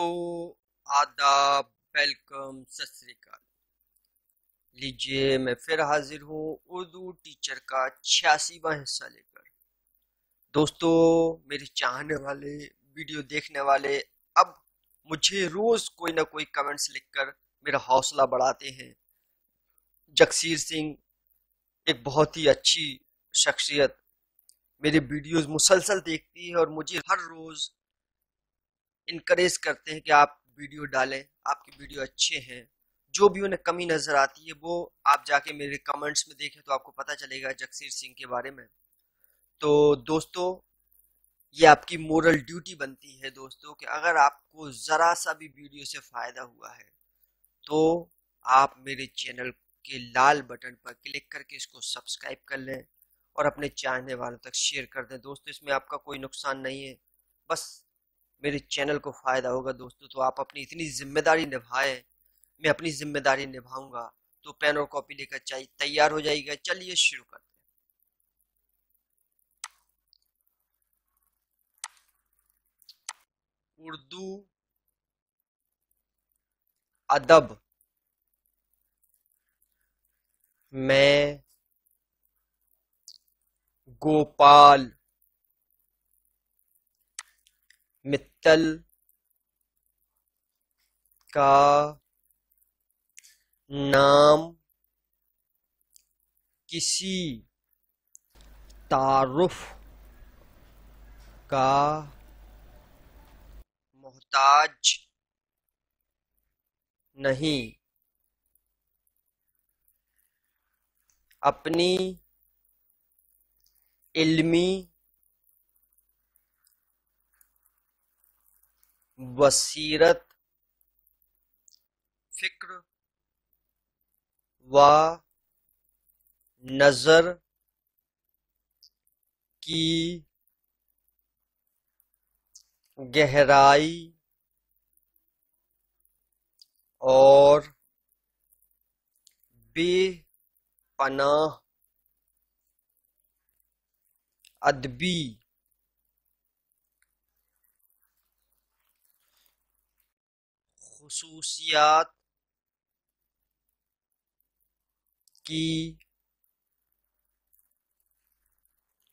دوستو آداب، ویلکم ستریکال لیجیے میں پھر حاضر ہوں اردو ٹیچر کا چھیاسیواں حصہ لے کر۔ دوستو، میرے چاہنے والے، ویڈیو دیکھنے والے، اب مجھے روز کوئی نہ کوئی کمنٹس لکھ کر میرا حوصلہ بڑھاتے ہیں۔ جگسیر سنگھ، ایک بہت ہی اچھی شخصیت، میرے ویڈیوز مسلسل دیکھتی ہے اور مجھے ہر روز انکریج کرتے ہیں کہ آپ ویڈیو ڈالیں، آپ کی ویڈیو اچھے ہیں۔ جو بھی انہیں کمی نظر آتی ہے، وہ آپ جا کے میرے کمنٹس میں دیکھیں تو آپ کو پتہ چلے گا جگسیر سنگھ کے بارے میں۔ تو دوستو، یہ آپ کی مورل ڈیوٹی بنتی ہے دوستو کہ اگر آپ کو ذرا سا بھی ویڈیو سے فائدہ ہوا ہے، تو آپ میرے چینل کے لال بٹن پر کلک کر کے اس کو سبسکرائب کر لیں اور اپنے چاہنے والوں تک شیئر کر دیں۔ دوستو، اس میں آپ کا کوئی نقصان نہیں ہے۔ بس میرے چینل کو فائدہ ہوگا دوستو، تو آپ اپنی اتنی ذمہ داری نبھائیں، میں اپنی ذمہ داری نبھاؤں گا، تو پین اور کاپی لے کر چاہیے، تیار ہو جائے گا۔ چلیے، شروع کرتے ہیں۔ اردو ادب۔ میں گوپال۔ متل کا نام کسی تعارف کا محتاج نہیں۔ اپنی علمی بصیرت فکر و نظر کی گہرائی اور بے پناہ ادبی۔ خصوصیات کی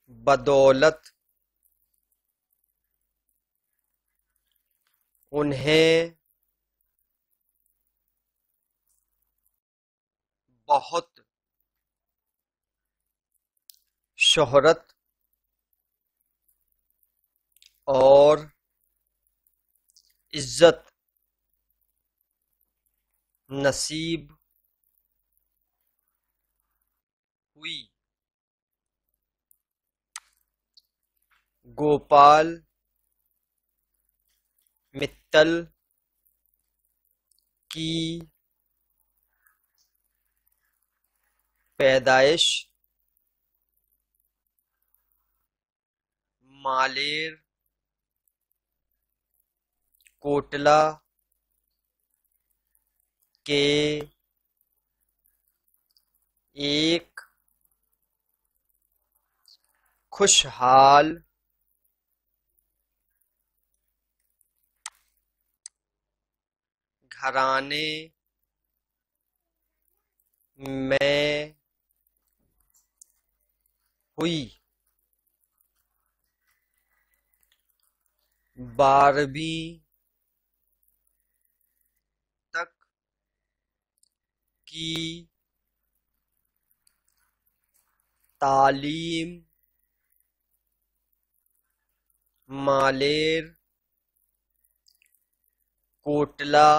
بدولت انہیں بہت شہرت اور عزت نصیب ہوئی۔ گوپال متل کی پیدائش مالیر کوٹلا کے ایک خوشحال گھرانے میں ہوئی۔ بارہویں تک کی تعلیم مالیر کوٹلا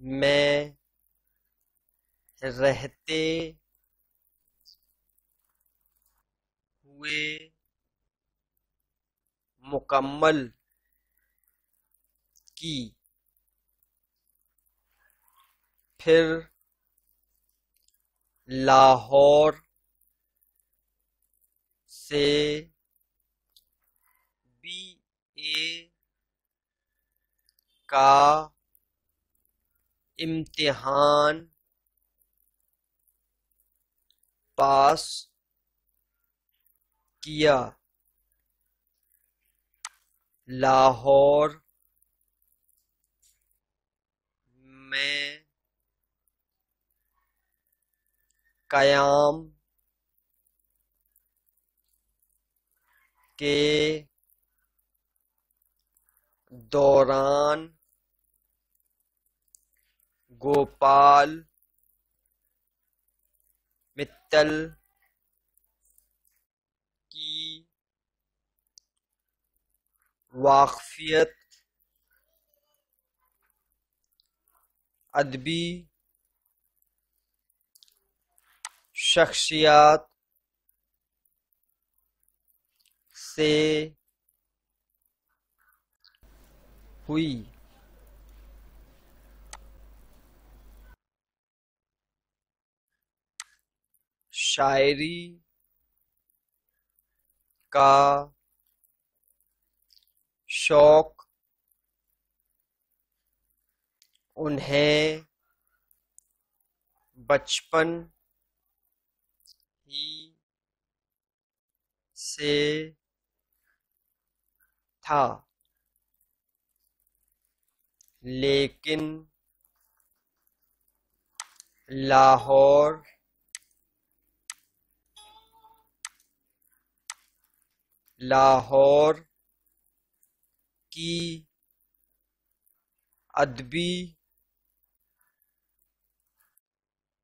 میں رہتے ہوئے مکمل کی پھر لاہور سے بی اے کا امتحان پاس کیا۔ لاہور میں قیام کے دوران گوپال متل کی واقفیت ادبی شخصیات سے ہوئی۔ شاعری کا شوق انہیں بچپن ہی سے تھا لیکن لاہور لاہور کی ادبی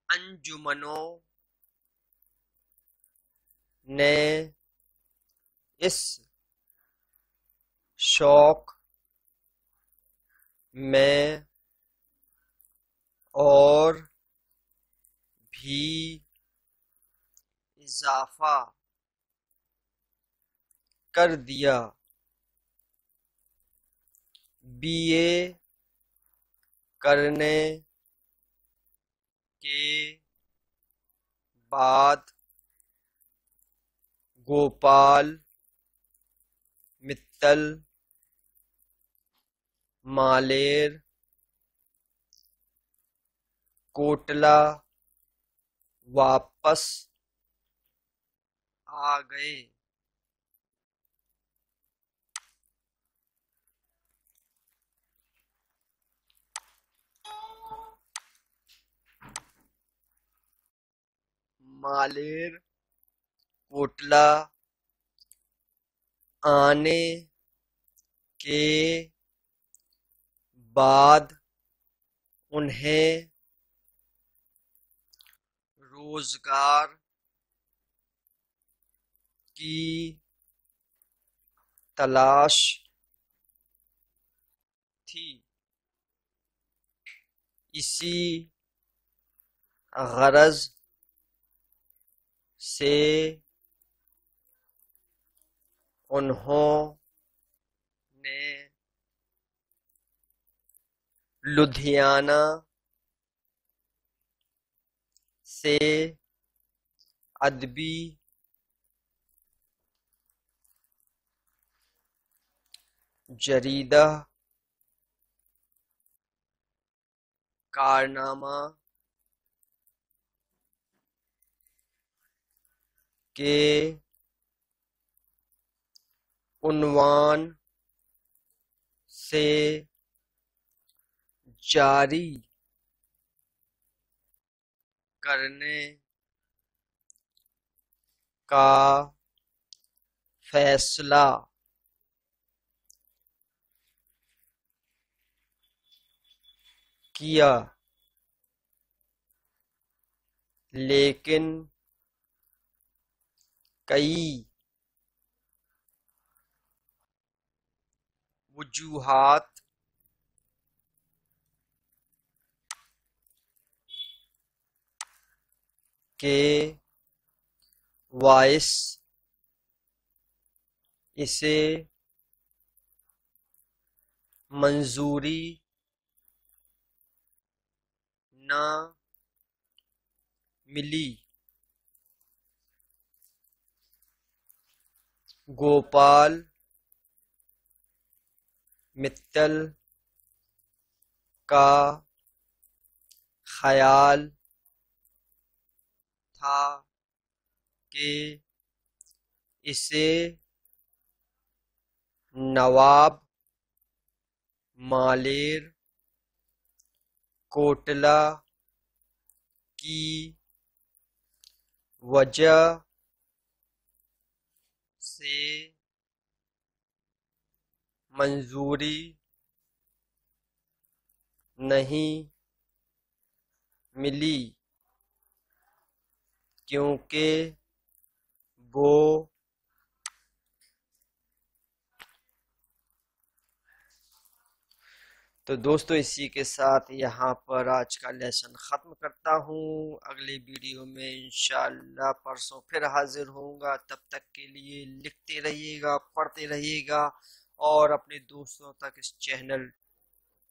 انجمنوں نے اس شوق میں اور بھی اضافہ کر دیا۔ بی اے کرنے کے بعد گوپال متل مالیر کوٹلا واپس آ گئے۔ مالیر کوٹلا آنے کے بعد انہیں روزگار کی تلاش تھی۔ اسی غرض سے انہوں نے لدھیانہ سے ادبی جریدہ کارنامہ کے عنوان سے جاری کرنے کا فیصلہ۔ کیا۔ لیکن کئی وجوہات۔ کے باعث اسے منظوری نہ ملی۔ گوپال متل کا خیال تھا کہ اسے نواب مالیر کوٹلا کی وجہ سے منظوری نہیں ملی کیونکہ وہ تو دوستو، اسی کے ساتھ یہاں پر آج کا لیسن ختم کرتا ہوں۔ اگلی ویڈیو میں انشاءاللہ پرسوں پھر حاضر ہوں گا۔ تب تک کے لیے لکھتے رہیے گا، پڑھتے رہیے گا۔ اور اپنے دوستوں تک اس چینل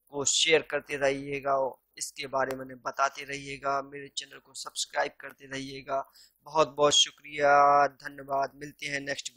کو شیئر کرتے رہیے گا اس کے بارے میں بتاتے رہیے گا۔ میرے چینل کو سبسکرائب کرتے رہیے گا۔ بہت بہت شکریہ۔ دھنیہ واد ملتے ہیں نیکسٹ